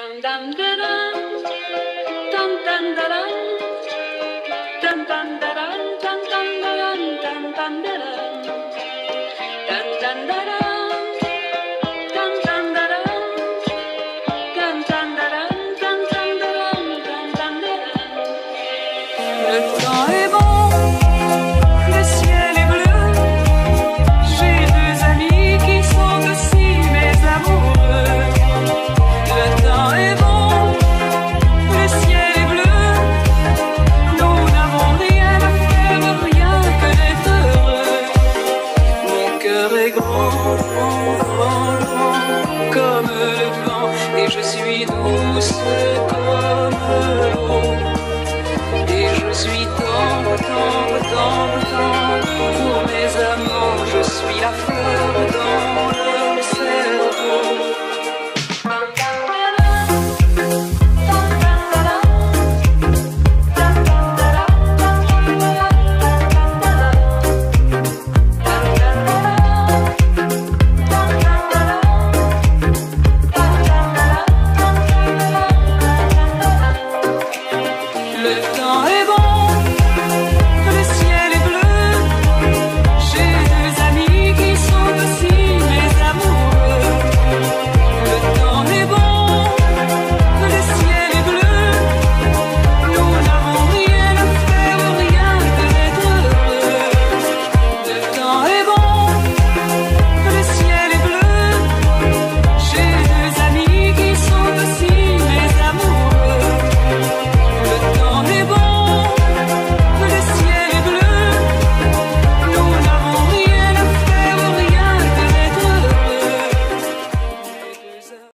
dun dun dun comme le vent, et je suis douce comme le temps.